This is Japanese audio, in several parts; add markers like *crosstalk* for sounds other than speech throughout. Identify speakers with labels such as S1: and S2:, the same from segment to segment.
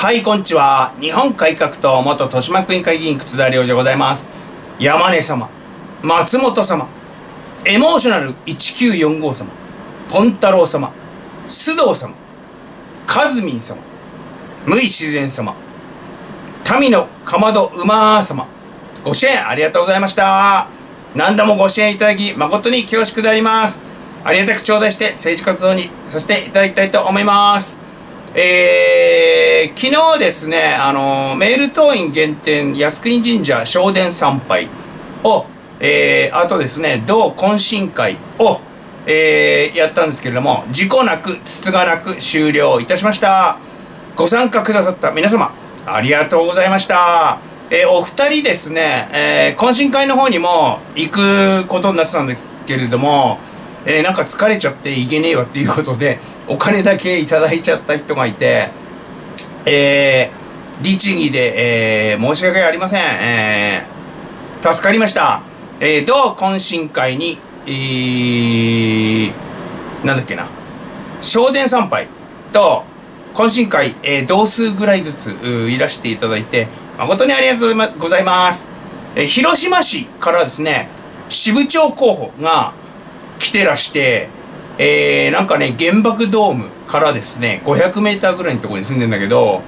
S1: はい、こんにちは。日本改革党元豊島区議会議員靴田良でございます。山根様、松本様、エモーショナル1945様、ポンタロウ様、須藤様、カズミン様、無意自然様、民のかまど馬様、ご支援ありがとうございました。何度もご支援いただき誠に恐縮であります。ありがたく頂戴して政治活動にさせていただきたいと思います。えー、昨日ですね、あの、メール党員限定靖国神社正殿参拝を、えー、あとですね、同懇親会を、えー、やったんですけれども、事故なく、つつがなく終了いたしました。ご参加くださった皆様、ありがとうございました。えー、お二人ですね、えー、懇親会の方にも行くことになってたんですけれども、えー、なんか疲れちゃっていけねえわっていうことで、お金だけいただいちゃった人がいて、えー、律儀で、えー、申し訳ありません。えー、助かりました。えー、同懇親会に、えー、なんだっけな、正殿参拝と懇親会、えー、同数ぐらいずついらしていただいて、誠にありがとうございます。えー、広島市からですね、支部長候補が、来てらして、えー、なんかね、原爆ドームからですね、500メーターぐらいのところに住んでんだけど、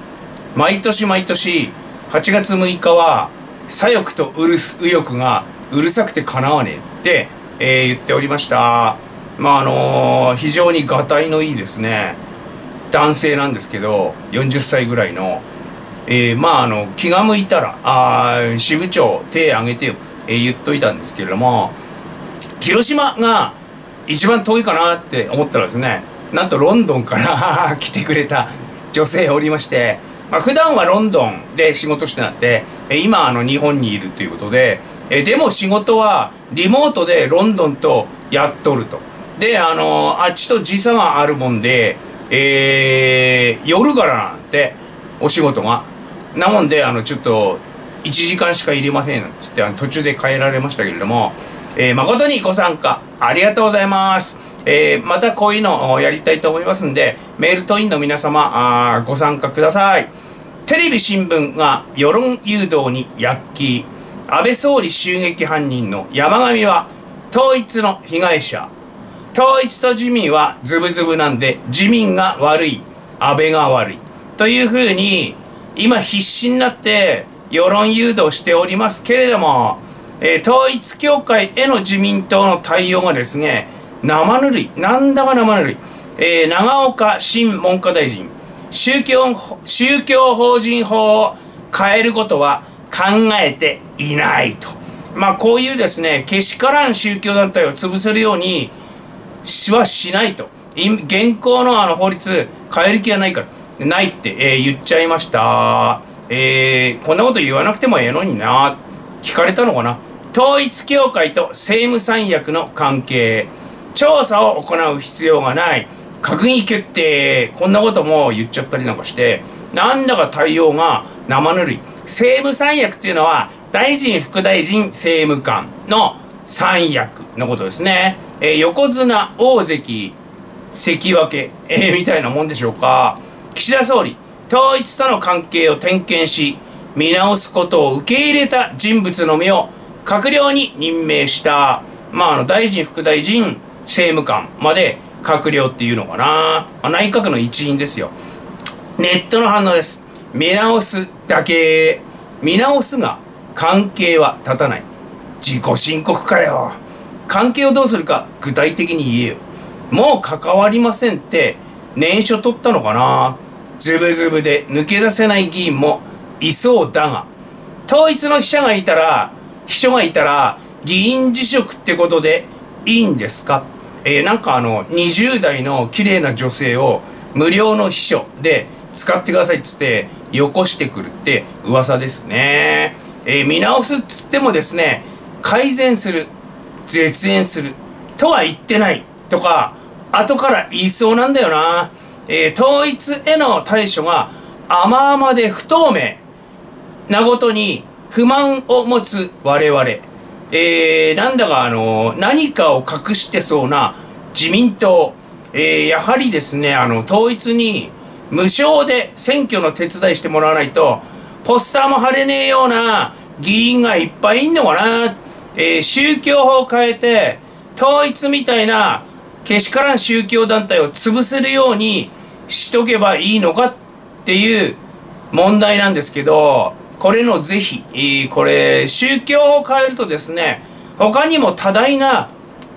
S1: 毎年毎年、8月6日は、左翼と右翼がうるさくてかなわねえって、えー、言っておりました。まああのー、非常にがたいのいいですね、男性なんですけど、40歳ぐらいの、えー、まああの、気が向いたら、あ支部長手挙げてよ、えー、言っといたんですけれども、広島が一番遠いかなって思ったらですねなんとロンドンから *laughs* 来てくれた女性おりまして、まあ、普段はロンドンで仕事してなって今あの日本にいるということででも仕事はリモートでロンドンとやっとると。であのあっちと時差があるもんで、えー、夜からなんてお仕事が。なもんであのちょっと1時間しか入れませんなんつって途中で帰られましたけれどもえー、誠にご参加ありがとうございます。えー、またこういうのをやりたいと思いますんで、メール党員の皆様、あご参加ください。テレビ新聞が世論誘導に躍起。安倍総理襲撃犯人の山上は統一の被害者。統一と自民はズブズブなんで自民が悪い。安倍が悪い。というふうに今必死になって世論誘導しておりますけれども、えー、統一教会への自民党の対応がですね、生ぬるい、なんだか生ぬるい、えー、長岡新文科大臣、宗教、宗教法人法を変えることは考えていないと。まあ、こういうですね、けしからん宗教団体を潰せるようにしはしないと。現行のあの法律変える気はないから、ないって、えー、言っちゃいました。えー、こんなこと言わなくてもええのにな。聞かれたのかな。統一教会と政務三役の関係調査を行う必要がない。閣議決定こんなことも言っちゃったりなんかしてなんだか対応が生ぬる。い政務三役っていうのは大臣副大臣政務官の三役のことですね、えー、横綱大関関脇、えー、みたいなもんでしょうか。岸田総理統一との関係を点検し見直すことを受け入れた人物の目を閣僚に任命した、まあ、あの大臣副大臣政務官まで閣僚っていうのかな、まあ、内閣の一員ですよ。ネットの反応です。見直すだけ見直すが関係は立たない。自己申告かよ。関係をどうするか具体的に言えよ。もう関わりませんって念書取ったのかな。ズブズブで抜け出せない議員もいそうだが統一の記者がいたら秘書がいたら議員辞職ってことでいいんですか？えー、なんかあの20代の綺麗な女性を無料の秘書で使ってくださいっつってよこしてくるって噂ですね。えー、見直すっつってもですね改善する絶縁するとは言ってないとか後から言いそうなんだよな。えー、統一への対処が甘々で不透明なことに不満を持つ我々、えー、なんだかあの何かを隠してそうな自民党、えー、やはりですねあの統一に無償で選挙の手伝いしてもらわないとポスターも貼れねえような議員がいっぱいいんのかな、えー、宗教法を変えて統一みたいなけしからん宗教団体を潰せるようにしとけばいいのかっていう問題なんですけどこれの是非、これ宗教を変えるとですね他にも多大な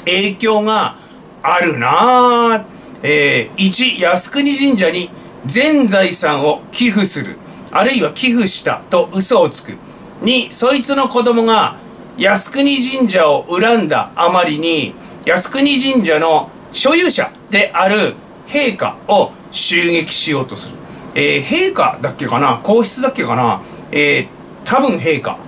S1: 影響があるなえー、1靖国神社に全財産を寄付する。あるいは寄付したと嘘をつく。2そいつの子供が靖国神社を恨んだあまりに靖国神社の所有者である陛下を襲撃しようとする、えー、陛下だっけかな？皇室だっけかな、えー、多分陛下。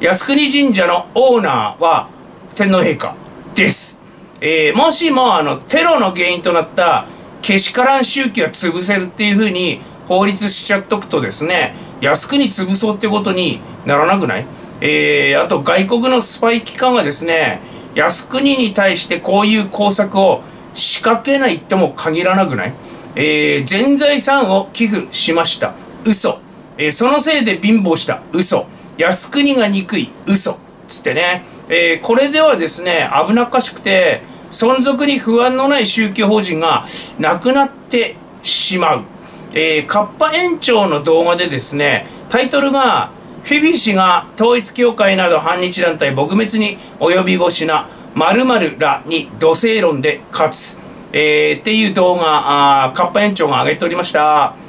S1: 靖国神社のオーナーは天皇陛下です、えー、もしもあのテロの原因となったけしからん宗教は潰せるっていうふうに法律しちゃっとくとですね靖国潰そうってことにならなくない？えー、あと外国のスパイ機関がですね靖国に対してこういう工作を仕掛けないとも限らなくない、えー、全財産を寄付しました。嘘、えー、そのせいで貧乏した。嘘。靖国が憎い。嘘。つってね、えー、これではですね危なっかしくて存続に不安のない宗教法人がなくなってしまう、えー、カッパ園長の動画でですねタイトルがフィフィ氏が統一教会など反日団体撲滅に及び腰な〇〇らに土星論で勝つ、えー、っていう動画あカッパ園長が上げておりました。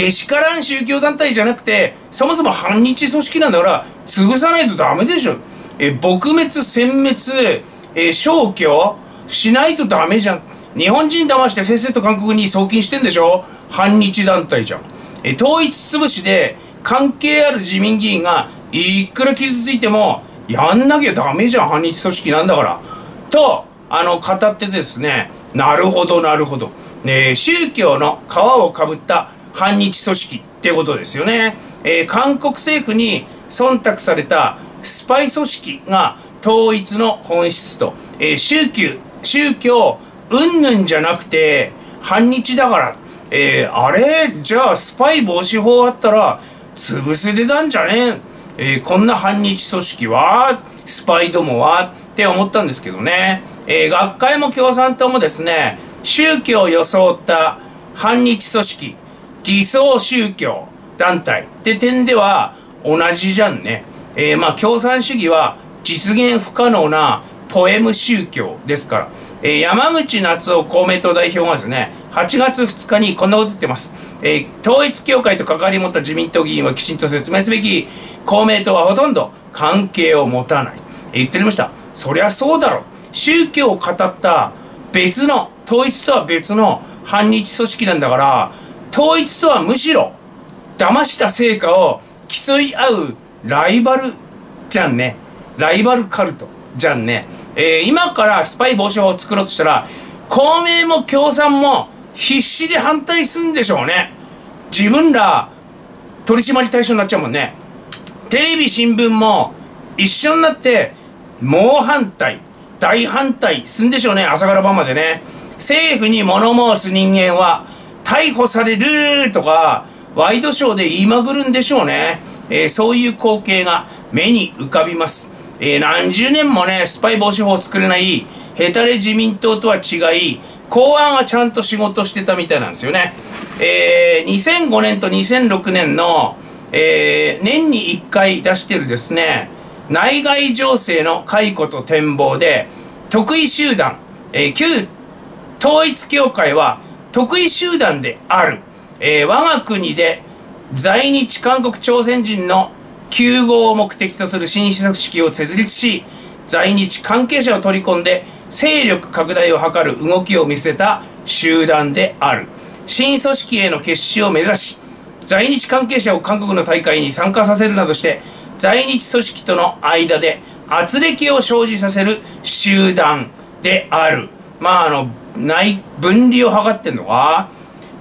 S1: けしからん宗教団体じゃなくてそもそも反日組織なんだから潰さないとダメでしょ、え、撲滅殲滅、えー、消去しないとダメじゃん。日本人騙してせっせと韓国に送金してんでしょ。反日団体じゃん、え、統一潰しで関係ある自民議員がいくら傷ついてもやんなきゃダメじゃん反日組織なんだから。とあの語ってですねなるほどなるほど、ね、宗教の皮をかぶった反日組織ってことですよね、えー、韓国政府に忖度されたスパイ組織が統一の本質と、えー、宗教宗教うんぬんじゃなくて反日だから、えー、あれ？じゃあスパイ防止法あったら潰せてたんじゃね？えー、こんな反日組織は？スパイどもは？って思ったんですけどね、えー、学会も共産党もですね宗教を装った反日組織偽装宗教団体って点では同じじゃんね、えー、まあ共産主義は実現不可能なポエム宗教ですから、えー、山口夏夫公明党代表がですね8月2日にこんなこと言ってます、えー、統一教会と関わり持った自民党議員はきちんと説明すべき。公明党はほとんど関係を持たない、えー、言っておりました。そりゃそうだろう。宗教を語った別の統一とは別の反日組織なんだから統一とはむしろ騙した成果を競い合うライバルじゃんね。ライバルカルトじゃんね。えー、今からスパイ防止法を作ろうとしたら公明も共産も必死で反対すんでしょうね。自分ら取締り対象になっちゃうもんね。テレビ新聞も一緒になって猛反対大反対すんでしょうね。朝から晩までね。政府に物申す人間は逮捕されるとかワイドショーで言いまぐるんでしょうね、えー、そういう光景が目に浮かびますえー、何十年もね、スパイ防止法を作れない、ヘタレ自民党とは違い、公安はちゃんと仕事してたみたいなんですよね。えー、2005年と2006年の、えー、年に1回出してるですね、内外情勢の解雇と展望で、特異集団、えー、旧統一教会は特異集団である、えー、我が国で在日韓国朝鮮人の救護を目的とする新組織を設立し在日関係者を取り込んで勢力拡大を図る動きを見せた集団である。新組織への結集を目指し在日関係者を韓国の大会に参加させるなどして在日組織との間で圧力を生じさせる集団である。まああの内分離を図ってんのか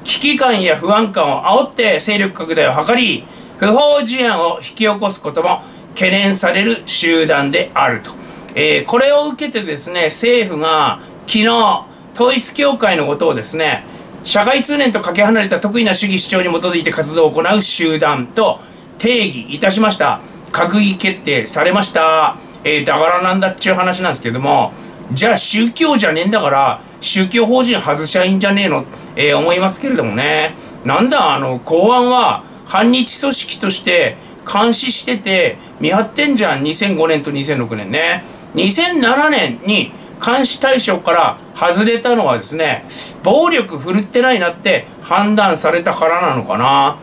S1: 危機感や不安感を煽って勢力拡大を図り不法事案を引き起こすことも懸念される集団であると。えー、これを受けてですね、政府が昨日、統一教会のことをですね、社会通念とかけ離れた得意な主義主張に基づいて活動を行う集団と定義いたしました閣議決定されました、えー、だからなんだっちゅう話なんですけどもじゃあ宗教じゃねえんだから宗教法人外しちゃいいんじゃねえの、えー、思いますけれどもね。なんだあの公安は反日組織として監視してて見張ってんじゃん。2005年と2006年ね2007年に監視対象から外れたのはですね暴力振るってないなって判断されたからなのかな。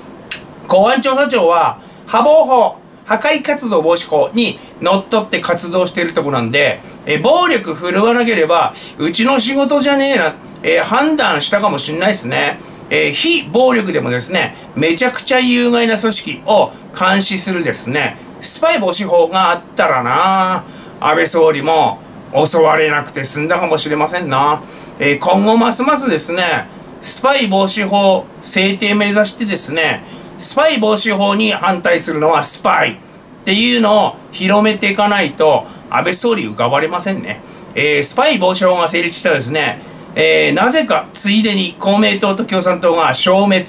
S1: 公安調査庁は破防法。破壊活動防止法にのっとって活動しているとこなんで、え暴力振るわなければうちの仕事じゃねえな、えー、判断したかもしんないですね。えー、非暴力でもですね、めちゃくちゃ有害な組織を監視するですね、スパイ防止法があったらな安倍総理も襲われなくて済んだかもしれませんな。えー、今後ますますですね、スパイ防止法制定目指してですね、スパイ防止法に反対するのはスパイ。っていうのを広めていかないと安倍総理浮かばれませんね。えー、スパイ防止法が成立したらですね、えー、なぜかついでに公明党と共産党が消滅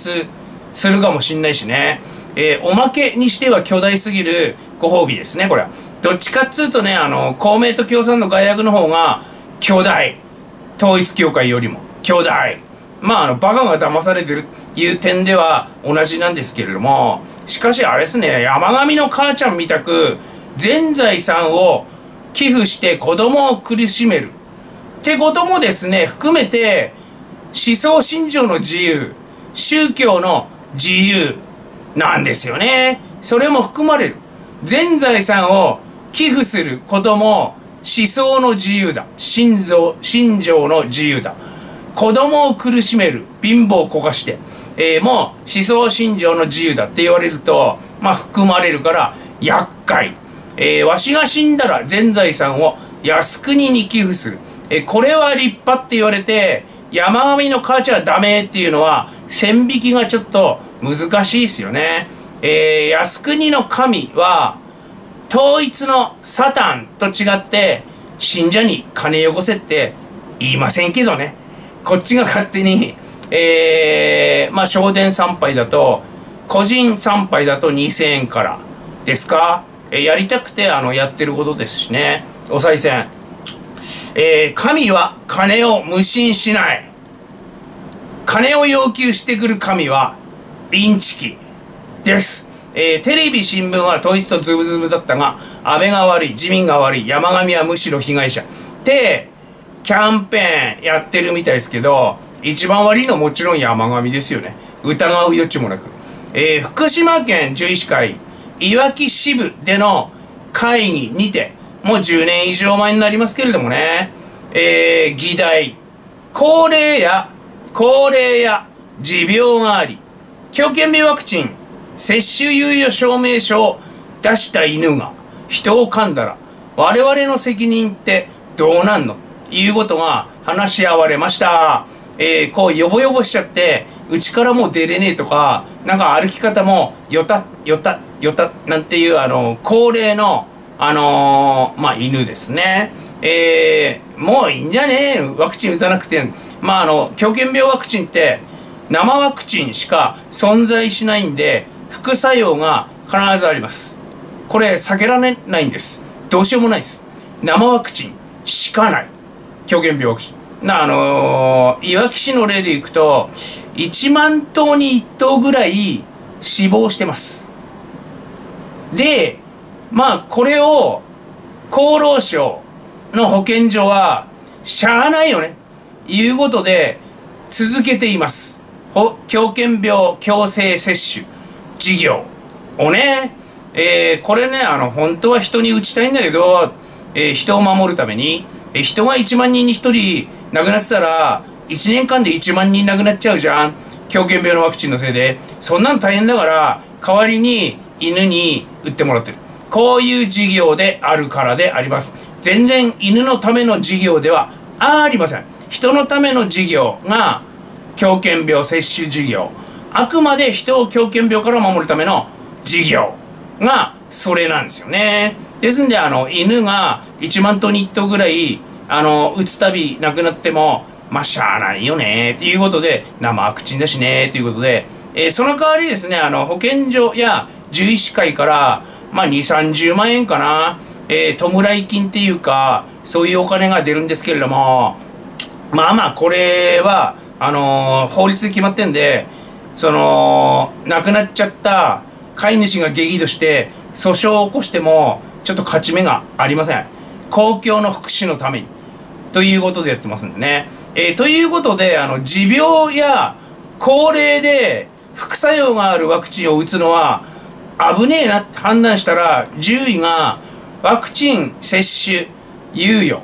S1: するかもしんないしね、えー、おまけにしては巨大すぎるご褒美ですねこれは。どっちかっつうとねあの公明と共産の外役の方が巨大。統一教会よりも巨大。まああのバカが騙されてるっていう点では同じなんですけれどもしかしあれですね山上の母ちゃんみたく全財産を寄付して子供を苦しめる。ってこともですね含めて思想信条の自由宗教の自由なんですよね。それも含まれる。全財産を寄付することも思想の自由だ。心臓心情の自由だ。子供を苦しめる貧乏をこかして、えー、もう思想信条の自由だって言われるとまあ含まれるから厄介、えー、わしが死んだら全財産を靖国に寄付する、えー、これは立派って言われて山上の母ちゃんはダメっていうのは線引きがちょっと難しいですよね。えー、靖国の神は統一のサタンと違って信者に金よこせって言いませんけどね。こっちが勝手に、えー、まあ、正殿参拝だと、個人参拝だと2000円からですか、えー、やりたくて、あの、やってることですしね。お賽銭。えー、神は金を無心しない。金を要求してくる神は、インチキです。えー、テレビ新聞は統一とズブズブだったが、安倍が悪い、自民が悪い、山上はむしろ被害者。で、キャンペーンやってるみたいですけど、一番悪いのはもちろん山上ですよね。疑う余地もなく。えー、福島県獣医師会、いわき支部での会議にて、もう10年以上前になりますけれどもね、えー、議題、高齢や、高齢や持病があり、狂犬病ワクチン接種猶予証明書を出した犬が人を噛んだら、我々の責任ってどうなんの？いうことが話し合われました。えー、こう、よぼよぼしちゃって、うちからもう出れねえとか、なんか歩き方も、よた、よた、よた、なんていう、あの、高齢の、あのー、まあ、犬ですね。えー、もういいんじゃねえ？ワクチン打たなくて。まあ、あの、狂犬病ワクチンって、生ワクチンしか存在しないんで、副作用が必ずあります。これ、避けられないんです。どうしようもないです。生ワクチンしかない。狂犬病気。なあのー、いわき市の例でいくと1万頭に1頭ぐらい死亡してます。でまあこれを厚労省の保健所はしゃあないよね。いうことで続けています。狂犬病強制接種。事業をね、えー、これねあの本当は人に打ちたいんだけど、えー、人を守るためにえ人が1万人に1人亡くなってたら1年間で1万人亡くなっちゃうじゃん。狂犬病のワクチンのせいで。そんなの大変だから代わりに犬に打ってもらってる。こういう事業であるからであります。全然犬のための事業ではありません。人のための事業が狂犬病接種事業。あくまで人を狂犬病から守るための事業がそれなんですよね。ですんであの犬が1万頭に1頭ぐらいあの打つたび亡くなってもまあしゃあないよねということで生ワクチンだしねということで、えー、その代わりですねあの保健所や獣医師会からまあ2 3 0万円かな、えー、弔い金っていうかそういうお金が出るんですけれどもまあまあこれはあのー、法律で決まってんでその亡くなっちゃった飼い主が激怒して訴訟を起こしてもちょっと勝ち目がありません。公共の福祉のために。ということでやってますんでね、えー、ということであの持病や高齢で副作用があるワクチンを打つのは危ねえなって判断したら獣医がワクチン接種猶予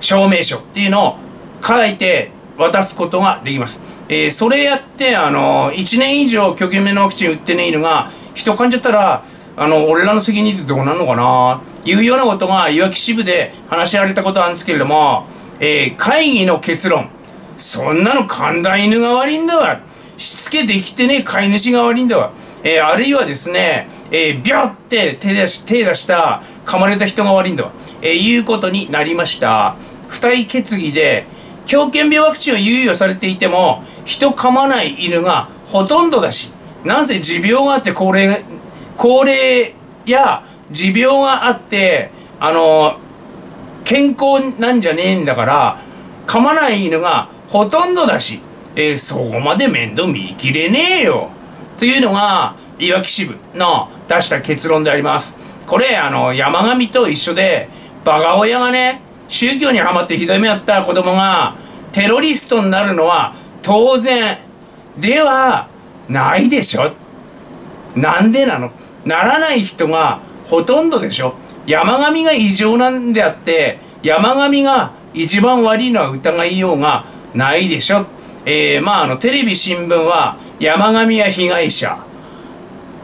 S1: 証明書っていうのを書いて渡すことができます。えー、それやって、あの、1年以上極めのワクチン打ってねえのが、人患じゃったら、あの、俺らの責任ってどうなんのかな？いうようなことが、いわき支部で話し合われたことなんですけれども、えー、会議の結論。そんなの神田犬が悪いんだわ。しつけできてね飼い主が悪いんだわ。えー、あるいはですね、えー、ビョって手出し、手出した噛まれた人が悪いんだわ。えー、いうことになりました。付帯決議で、狂犬病ワクチンは猶予されていても人噛まない犬がほとんどだしなんせ持病があって高齢高齢や持病があってあの健康なんじゃねえんだから噛まない犬がほとんどだし、えー、そこまで面倒見きれねえよ。というのがいわき支部の出した結論であります。これあの山上と一緒でバカ親がね宗教にはまってひどい目やった子供がテロリストになるのは当然。ではないでしょ。なんでなの？ならない人がほとんどでしょ。山上が異常なんであって山上が一番悪いのは疑いようがないでしょ。えー、まああのテレビ新聞は山上は被害者。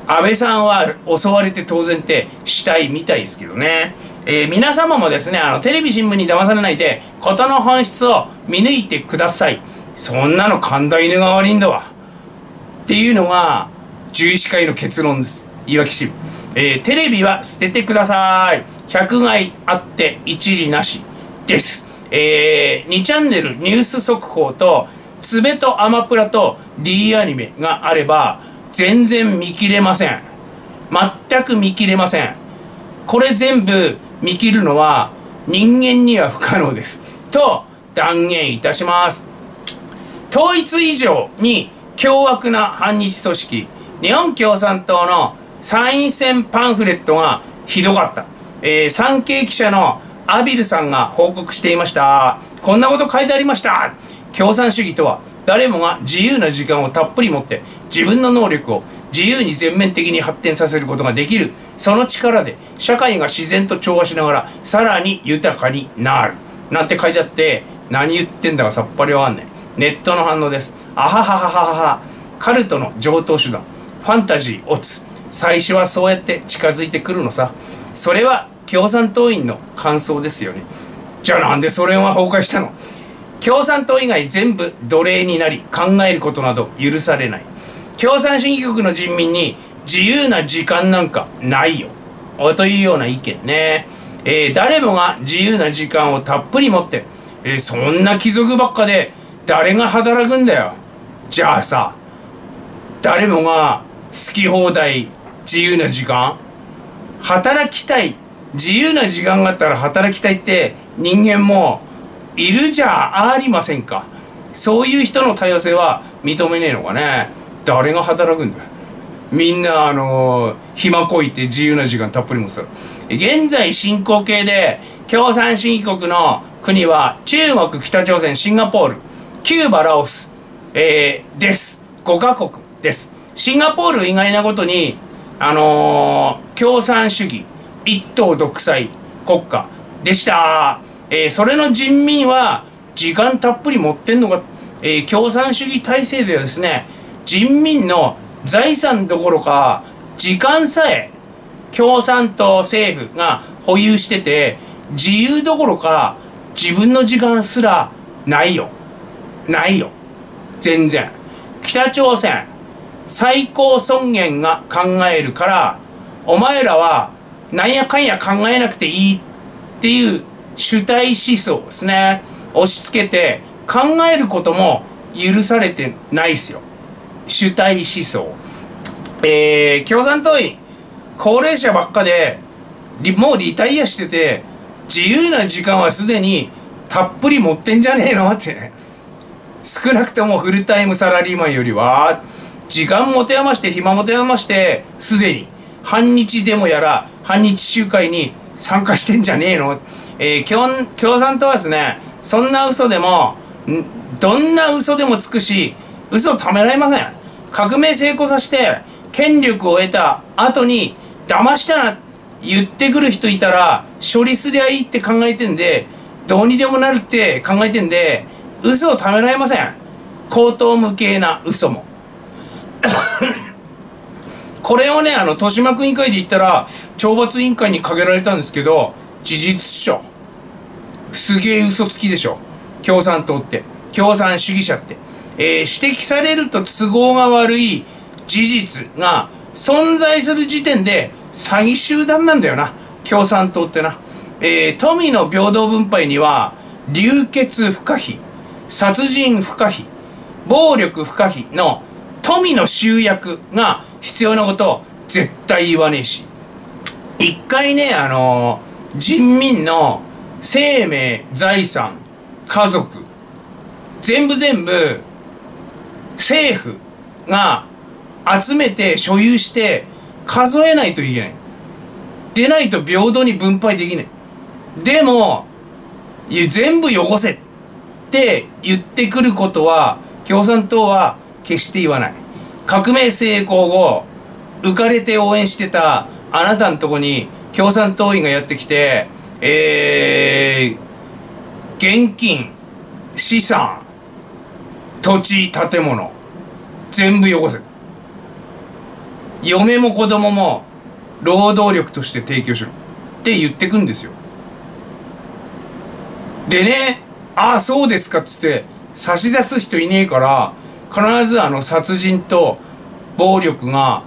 S1: 安倍さんは襲われて当然って死体みたいですけどね。えー、皆様もですねあのテレビ新聞に騙されないで事の本質を見抜いてください。そんなの神田犬が悪いんだわ。っていうのが獣医師会の結論です。いわき市。えー、テレビは捨ててください。百害あって一理なしです。えー、2チャンネルニュース速報とつべとアマプラと D アニメがあれば全然見切れません。全く見切れません。これ全部見切るのは人間には不可能です。と断言いたします。統一以上に凶悪な反日組織、日本共産党の参院選パンフレットがひどかった。えー、産経記者のアビルさんが報告していました。こんなこと書いてありました。共産主義とは誰もが自由な時間をたっぷり持って自分の能力を自由に全面的に発展させることができるその力で社会が自然と調和しながらさらに豊かになるなんて書いてあって何言ってんだかさっぱりわかんないネットの反応ですあはははははカルトの上等手段ファンタジーオツ最初はそうやって近づいてくるのさ。それは共産党員の感想ですよね。じゃあなんでソ連は崩壊したの？共産党以外全部奴隷になり考えることなど許されない。共産主義国の人民に自由な時間なんかないよ。というような意見ね、えー、誰もが自由な時間をたっぷり持って、えー、そんな貴族ばっかで誰が働くんだよ。じゃあさ誰もが好き放題自由な時間。働きたい。自由な時間があったら働きたいって人間もいるじゃありませんか。そういう人の多様性は認めねえのかね。誰が働くんだみんなあのー、暇こいて自由な時間たっぷり持つ現在進行形で共産主義国の国は中国北朝鮮シンガポール。キューバラオス、えー、です。5カ国です。シンガポール意外なことにあのー、共産主義一党独裁国家。でした、えー、それの人民は時間たっぷり持ってんのか、えー、共産主義体制ではですね人民の財産どころか時間さえ共産党政府が保有してて自由どころか自分の時間すらないよ。ないよ。全然。北朝鮮。最高尊厳が考えるからお前らはなんやかんや考えなくていいっていう主体思想ですね。押し付けて考えることも許されてないっすよ。主体思想。えー、共産党員高齢者ばっかでもうリタイアしてて自由な時間はすでにたっぷり持ってんじゃねえのって。ね少なくともフルタイムサラリーマンよりは。時間持て余して暇持て余してすでに半日でもやら半日集会に参加してんじゃねえの、えー、共共産党はですねそんな嘘でもどんな嘘でもつくし嘘ためられません。革命成功させて権力を得た後に騙したな言ってくる人いたら処理すりゃいいって考えてんでどうにでもなるって考えてんで嘘をためられません。口頭無形な嘘も。*coughs* これをねあの豊島区委員会で言ったら懲罰委員会にかけられたんですけど事実っしょすげえ嘘つきでしょ。共産党って。共産主義者って、えー、指摘されると都合が悪い事実が存在する時点で詐欺集団なんだよな。共産党ってな、えー、富の平等分配には流血不可避殺人不可避暴力不可避の富の集約が必要なことを絶対言わねえし。一回ねあのー、人民の生命財産家族全部全部政府が集めて所有して数えないといけない。でないと平等に分配できない。でも全部汚せって言ってくることは共産党は決して言わない。革命成功後浮かれて応援してたあなたのとこに共産党員がやってきてえー、現金資産土地建物全部汚せ。嫁も子供も労働力として提供しろって言ってくんですよ。でねああそうですかっつって差し出す人いねえから必ずあの殺人と暴力が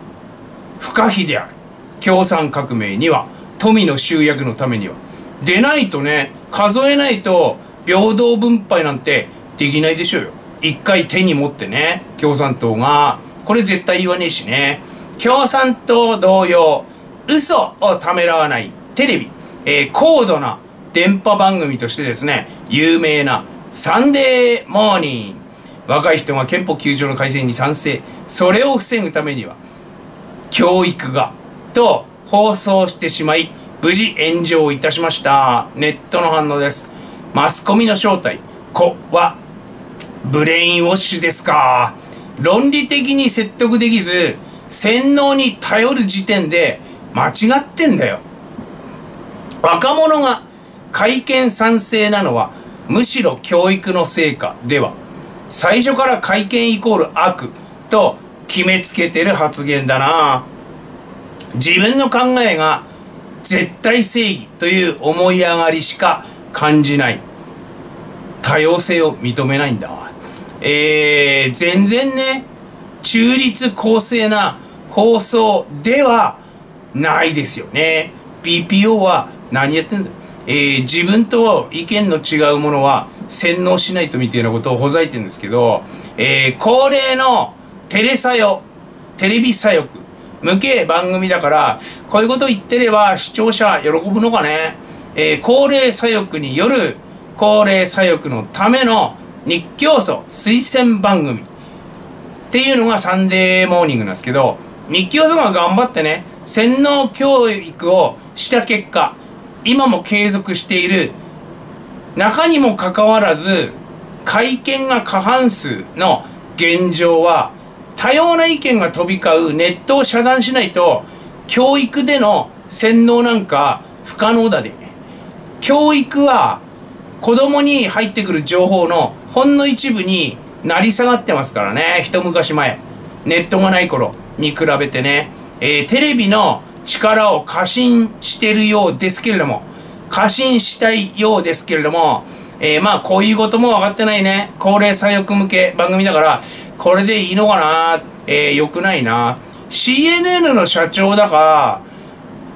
S1: 不可避である共産革命には富の集約のためにはでないとね数えないと平等分配なんてできないでしょうよ。一回手に持ってね共産党がこれ絶対言わねえしね。共産党同様嘘をためらわないテレビ、えー、高度な電波番組としてですね有名なサンデーモーニング。若い人が憲法9条の改正に賛成それを防ぐためには教育がと放送してしまい無事炎上いたしました。ネットの反応です。マスコミの正体。子はブレインウォッシュですか。論理的に説得できず洗脳に頼る時点で間違ってんだよ。若者が会見賛成なのはむしろ教育の成果では。最初から会見イコール悪と決めつけてる発言だな。自分の考えが絶対正義という思い上がりしか感じない。多様性を認めないんだ。えー、全然ね中立公正な放送ではないですよね。BPO は何やってんだ。えー、自分と意見の違うものは洗脳しないとみたいなことをほざいてるんですけど、えー、恒例のテレ左翼、テレビ左翼、向け番組だから、こういうこと言ってれば視聴者喜ぶのかね。えー、高齢左翼による高齢左翼のための日教祖推薦番組っていうのがサンデーモーニングなんですけど、日教祖が頑張ってね洗脳教育をした結果今も継続している中にもかかわらず会見が過半数の現状は多様な意見が飛び交うネットを遮断しないと教育での洗脳なんか不可能だで。教育は子供に入ってくる情報のほんの一部に成り下がってますからね。一昔前。ネットがない頃に比べてね、えー、テレビの力を過信してるようですけれども、過信したいようですけれども、えー、まあこういうことも分かってないね。高齢左翼向け番組だから、これでいいのかな？えー、よくないな。CNN の社長だか、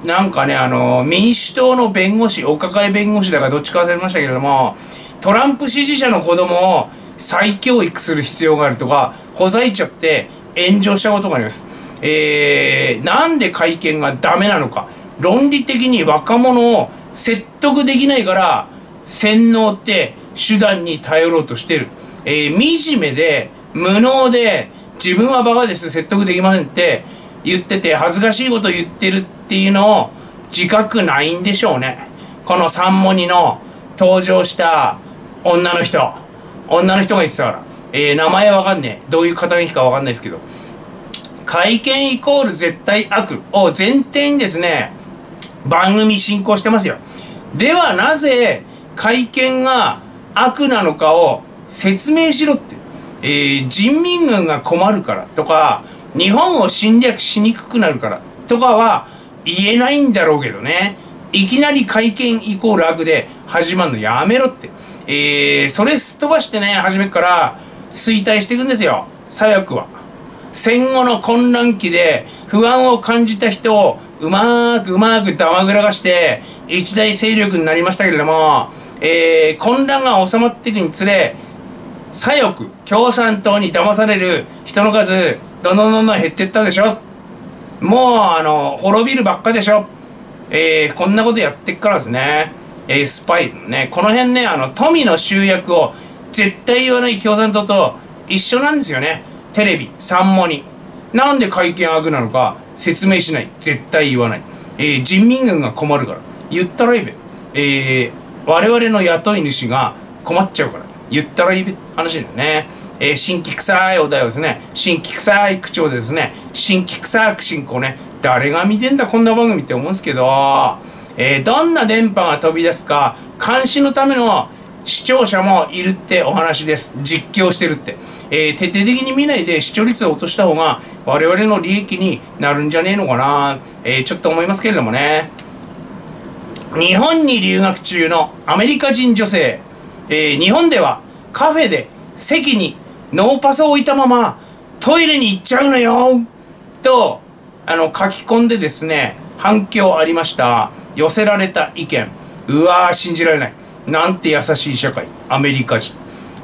S1: なんかね、あの、民主党の弁護士、お抱え弁護士だかどっちか忘れましたけれども、トランプ支持者の子供を再教育する必要があるとかほざいちゃって炎上したことがあります。えー、なんで会見がダメなのか論理的に若者を説得できないから洗脳って手段に頼ろうとしてる。えー、惨めで無能で自分はバカです説得できませんって言ってて恥ずかしいこと言ってるっていうのを自覚ないんでしょうね。この三モニの登場した女の人。女の人が言ってたから。えー、名前わかんねえ。どういう肩書きかわかんないですけど。会見イコール絶対悪を前提にですね、番組進行してますよ。ではなぜ会見が悪なのかを説明しろって。えー、人民軍が困るからとか、日本を侵略しにくくなるからとかは言えないんだろうけどね。いきなり会見イコール悪で始まるのやめろって。えー、それすっ飛ばしてね、初めから衰退していくんですよ。左翼は。戦後の混乱期で不安を感じた人をうまーくうまーくだまぐらがして一大勢力になりましたけれども、えー、混乱が収まっていくにつれ左翼共産党に騙される人の数どんどんどんどん減ってったでしょ。もうあの滅びるばっかでしょ。えー、こんなことやってっからですね、えー、スパイねこの辺ねあの富の集約を絶対言わない共産党と一緒なんですよね。テレビ三モになんで会見悪なのか説明しない。絶対言わない、えー、人民軍が困るから。言ったらいいべ、えー、我々の雇い主が困っちゃうから。言ったらいいべ。話だよね。えー、新規臭いお題をですね、新規臭い口調でですね、新規臭く進行ね、誰が見てんだこんな番組って思うんですけど、えー、どんな電波が飛び出すか、監視のための視聴者もいるってお話です。実況してるって。えー、徹底的に見ないで視聴率を落とした方が我々の利益になるんじゃねえのかな、えー、ちょっと思いますけれどもね。日本に留学中のアメリカ人女性、えー、日本ではカフェで席にノーパスを置いたままトイレに行っちゃうのよとあの書き込んでですね反響ありました寄せられた意見うわー信じられないなんて優しい社会。アメリカ人。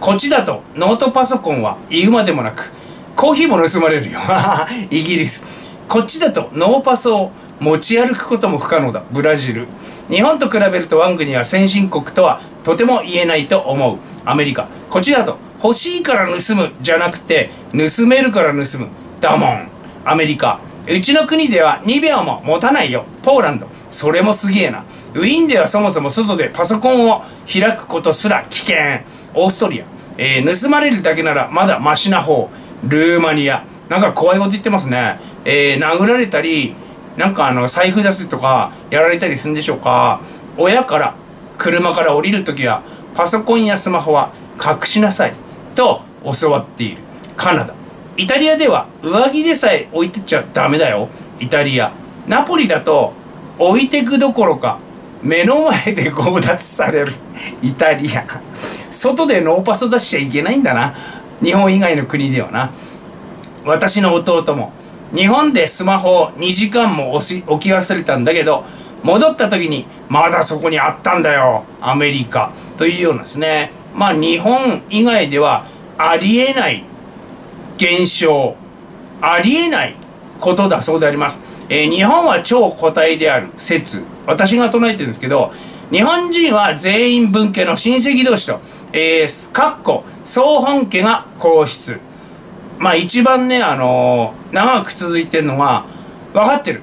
S1: こっちだとノートパソコンは言うまでもなくコーヒーも盗まれるよ。*laughs* イギリス。こっちだとノーパスを持ち歩くことも不可能だ。ブラジル。日本と比べるとワングには先進国とはとても言えないと思う。アメリカ。こっちだと欲しいから盗むじゃなくて盗めるから盗む。だもんアメリカ。うちの国では2秒も持たないよ。ポーランド。それもすげえな。ウィーンではそもそも外でパソコンを開くことすら危険。オーストリア、えー、盗まれるだけならまだマシな方。ルーマニア。なんか怖いこと言ってますね。えー、殴られたりなんかあの財布出すとかやられたりするんでしょうか。親から車から降りる時はパソコンやスマホは隠しなさい。と教わっている。カナダ。イタリアでは上着でさえ置いてっちゃダメだよ。イタリア。ナポリだと置いてくどころか目の前で強奪される。イタリア。外でノーパスを出しちゃいけないんだな。日本以外の国ではな。私の弟も。日本でスマホを2時間も置き忘れたんだけど戻った時にまだそこにあったんだよ。アメリカ。というようなですね。まあ日本以外ではありえない現象。ありえないことだそうであります、えー、日本は超個体である説。私が唱えてるんですけど日本人は全員分家の親戚同士と、えー、かっこ総本家が皇室。まあ一番ねあのー、長く続いてるのが分かってる。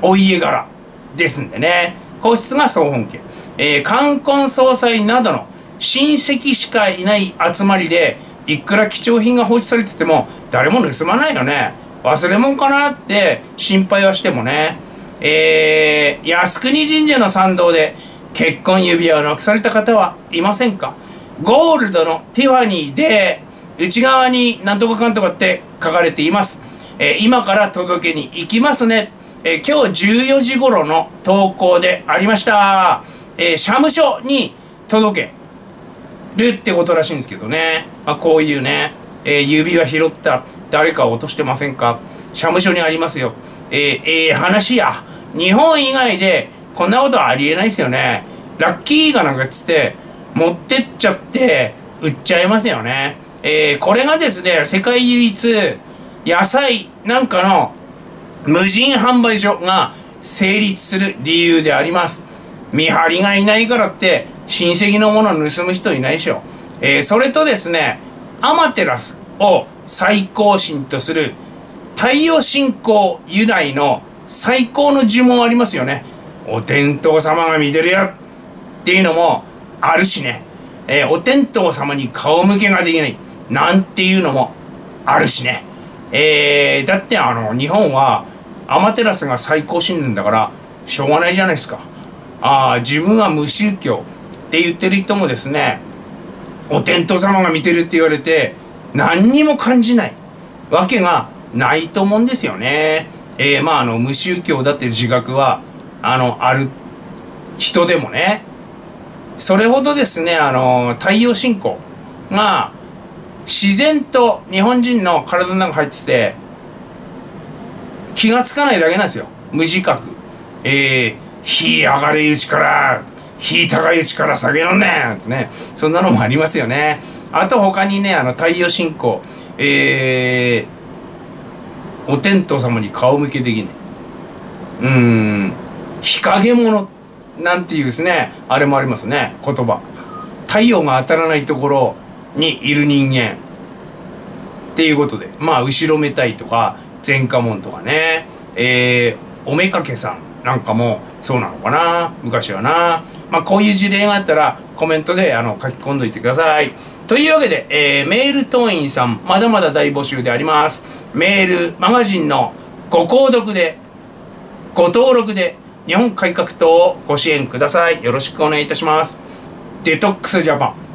S1: お家柄ですんでね。皇室が総本家。えー、冠婚葬祭などの親戚しかいない集まりでいくら貴重品が放置されてても誰も盗まないよね。忘れ物かなって心配はしてもね。えー、靖国神社の参道で結婚指輪をなくされた方はいませんか？ゴールドのティファニーで内側になんとかかんとかって書かれています、えー、今から届けに行きますね、えー、今日14時頃の投稿でありました。えー、社務所に届け。るってことらしいんですけどね、まあ、こういうね、えー、指輪拾った誰かを落としてませんか？社務所にありますよ。えー、えー、話や。日本以外でこんなことはありえないですよね。ラッキーがなんかつって持ってっちゃって売っちゃいますよね。えー、これがですね、世界唯一野菜なんかの無人販売所が成立する理由であります。見張りがいないからって親戚のものを盗む人いないでしょ。えー、それとですね、アマテラスを最高神とする太陽信仰由来の最高の呪文ありますよね。お天道様が見てるよっていうのもあるしね。えー、お天道様に顔向けができないなんていうのもあるしね。えー、だってあの日本はアマテラスが最高神殿だからしょうがないじゃないですか。ああ自分は無宗教って言ってる人もですねお天道様が見てるって言われて何にも感じない。わけがないと思うんですよね。えー、まああの無宗教だっていう自覚はあのある人でもね。それほどですねあの太陽信仰が自然と日本人の体の中に入ってて気が付かないだけなんですよ。無自覚。えー、火上がれうちから火高いうちから酒飲んでんね。そんなのもありますよね。あと他にねあの太陽信仰。えー、お天道様に顔向けできない。うん。日陰者。なんていうですね。あれもありますね。言葉。太陽が当たらないところにいる人間。っていうことで。まあ後ろめたいとか前科者とかね。えー、おめかけさんなんかもそうなのかな。昔はな。まあこういう事例があったらコメントであの書き込んどいてください。というわけで、えー、メール党員さんまだまだ大募集であります。メールマガジンのご購読でご登録で日本改革党をご支援ください。よろしくお願いいたします。デトックスジャパン。